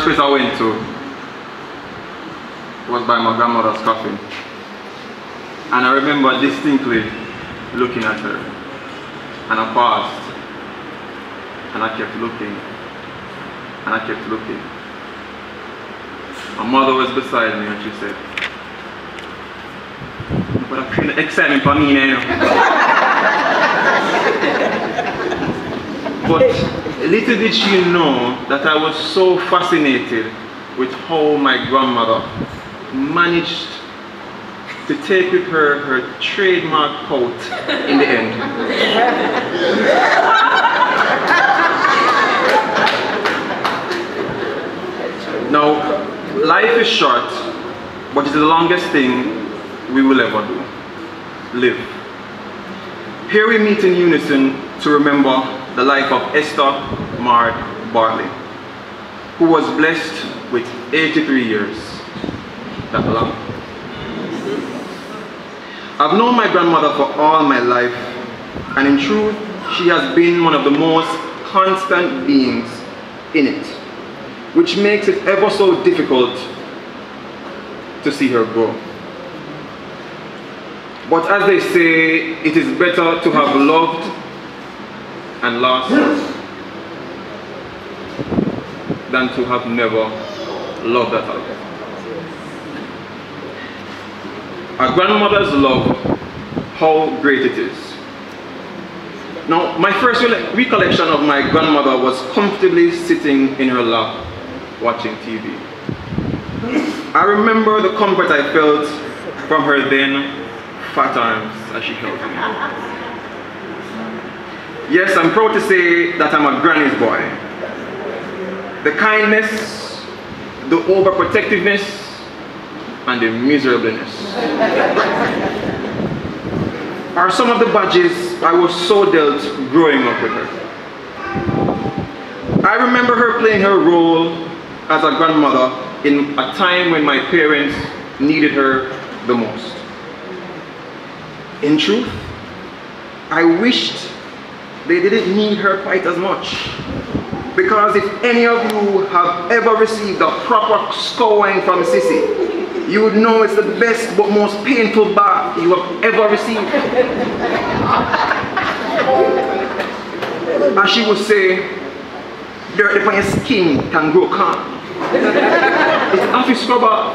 first place I went to was by my grandmother's coffin. And I remember distinctly looking at her. And I paused. And I kept looking. And I kept looking. My mother was beside me and she said, but I feel excitement for me now. but little did she know that I was so fascinated with how my grandmother managed to take with her her trademark coat in the end. now, life is short, but it's the longest thing we will ever do. Live. Here we meet in unison to remember the life of Esther Mard Bartley, who was blessed with 83 years. That long. I've known my grandmother for all my life, and in truth, she has been one of the most constant beings in it, which makes it ever so difficult to see her grow. But as they say, it is better to have loved and lost than to have never loved at all. Our grandmother's love, how great it is. Now, my first recollection of my grandmother was comfortably sitting in her lap watching TV. I remember the comfort I felt from her then fat arms as she held me. Yes, I'm proud to say that I'm a granny's boy. The kindness, the overprotectiveness, and the miserableness are some of the badges I was so dealt growing up with her. I remember her playing her role as a grandmother in a time when my parents needed her the most. In truth, I wished they didn't need her quite as much. Because if any of you have ever received a proper scoring from Sissy, you would know it's the best but most painful bath you have ever received. and she would say, dirt upon your skin can grow calm. it's office scrubber.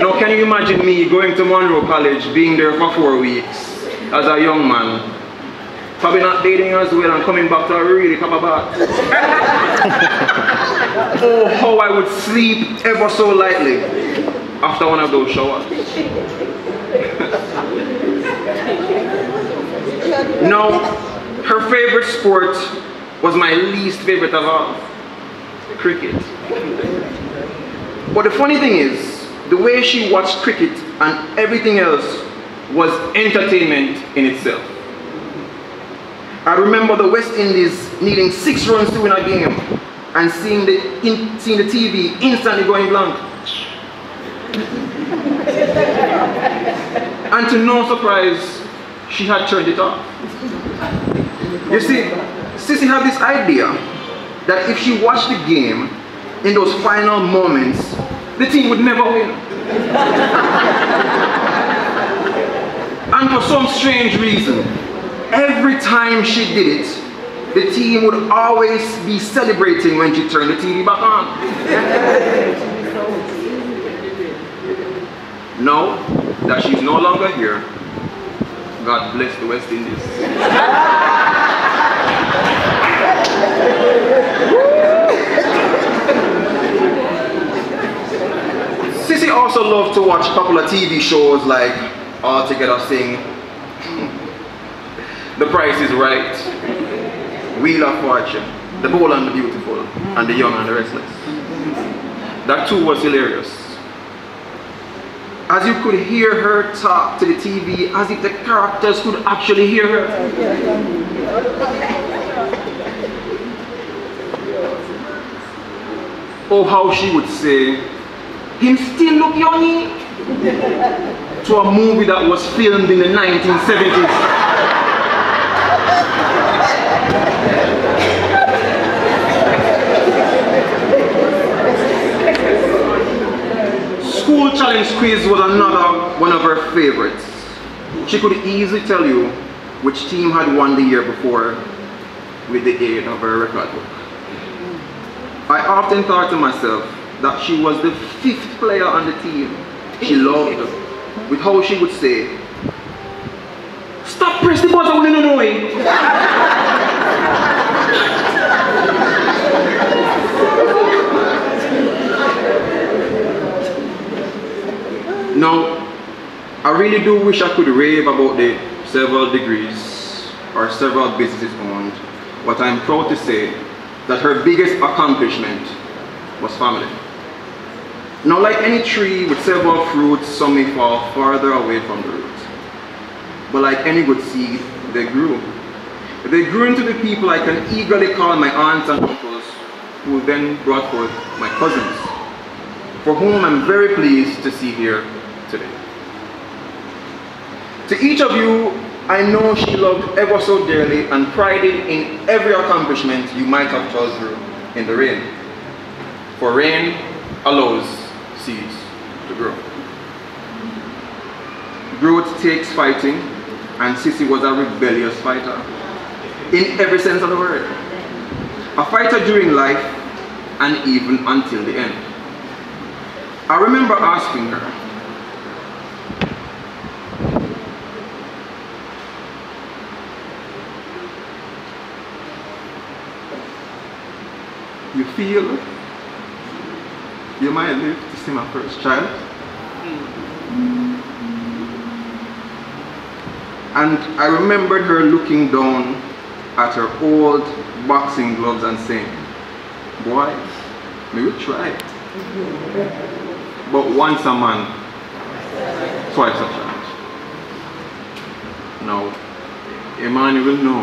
Now can you imagine me going to Munro College, being there for four weeks as a young man, Probably not dating as well and coming back to a really proper bath. oh, how I would sleep ever so lightly after one of those showers. No, her favorite sport was my least favorite of all, cricket. But the funny thing is, the way she watched cricket and everything else was entertainment in itself. I remember the West Indies needing six runs to win a game and seeing the, in, seeing the TV instantly going blank. and to no surprise, she had turned it off. You see, Sissy had this idea that if she watched the game in those final moments, the team would never win. and for some strange reason, every time she did it, the team would always be celebrating when she turned the TV back on. now that she's no longer here, God bless the West Indies. Sissy also loved to watch a couple of TV shows like All Together Sing, Price is Right, Wheel of Fortune, The Bold and the Beautiful, and The Young and the Restless. That too was hilarious. As you could hear her talk to the TV as if the characters could actually hear her. Oh, how she would say, him still look young to a movie that was filmed in the 1970s. School challenge quiz was another one of her favorites. She could easily tell you which team had won the year before with the aid of her record book. I often thought to myself that she was the fifth player on the team. She loved with how she would say, Stop the button when you know Now, I really do wish I could rave about the several degrees or several businesses owned, but I'm proud to say that her biggest accomplishment was family. Now, like any tree with several fruits, some may fall farther away from the root. But like any good seed, they grew. They grew into the people I can eagerly call my aunts and uncles, who then brought forth my cousins, for whom I'm very pleased to see here today. To each of you, I know she loved ever so dearly and prided in every accomplishment you might have toiled through in the rain. For rain allows seeds to grow. Growth takes fighting, and Sissy was a rebellious fighter in every sense of the word. A fighter during life and even until the end. I remember asking her, you feel you might live to see my first child. And I remembered her looking down at her old boxing gloves and saying, boy, we will try But once a man, twice a child. Now, Emmanuel know,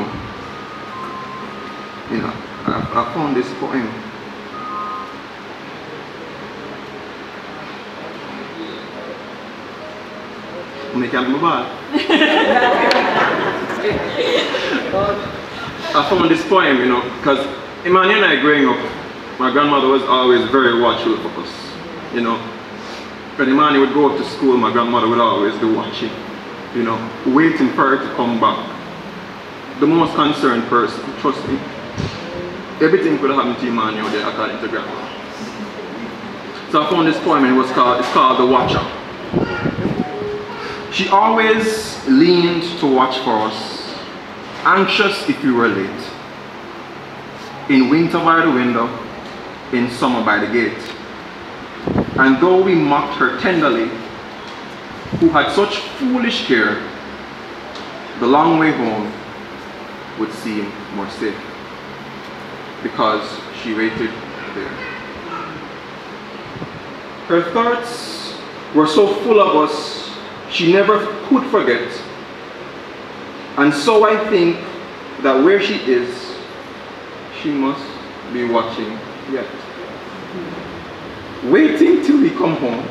you know, I, I found this poem. I found this poem, you know, because Emmanuel and I growing up, my grandmother was always very watchful of us, you know. When Emmanuel would go up to school, my grandmother would always be watching, you know, waiting for her to come back. The most concerned person, trust me, everything could have happened to Emmanuel there according to grandma. So I found this poem and it was called, it's called The Watcher. She always leaned to watch for us, anxious if we were late. In winter by the window, in summer by the gate. And though we mocked her tenderly, who had such foolish care, the long way home would seem more safe because she waited there. Her thoughts were so full of us, she never could forget. And so I think that where she is, she must be watching yet. Waiting till we come home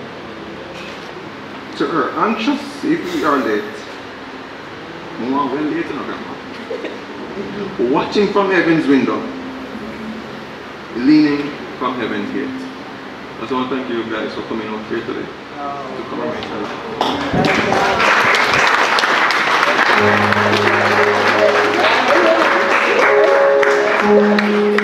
to her, anxious if we are late. Well late Watching from heaven's window, leaning from heaven's gate. I just want to thank you guys for coming out here today to come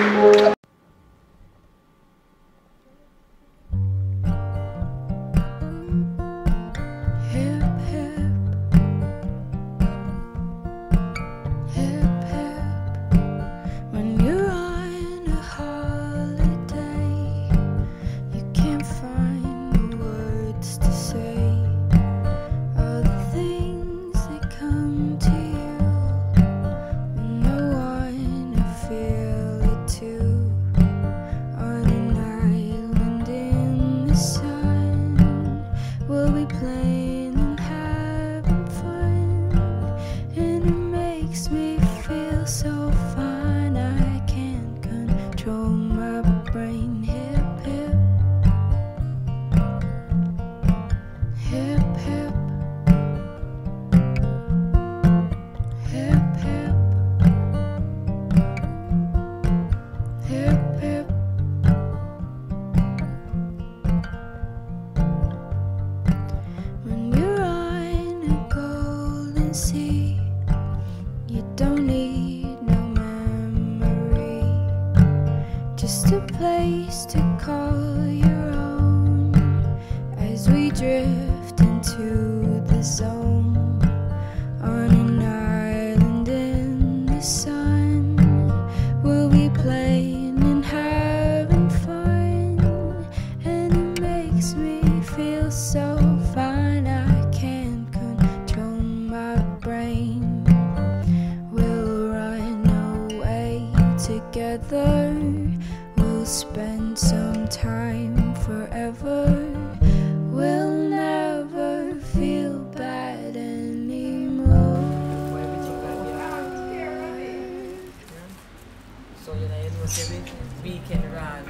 So you know, you know every weekend run,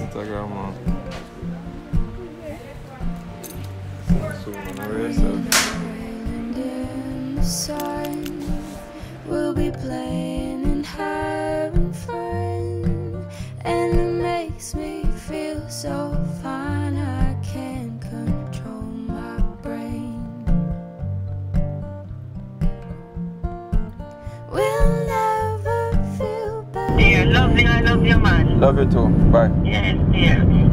Instagram, man. So. We'll be playing. Dear, love you, I love you, man. Love you too. Bye. Yes, dear.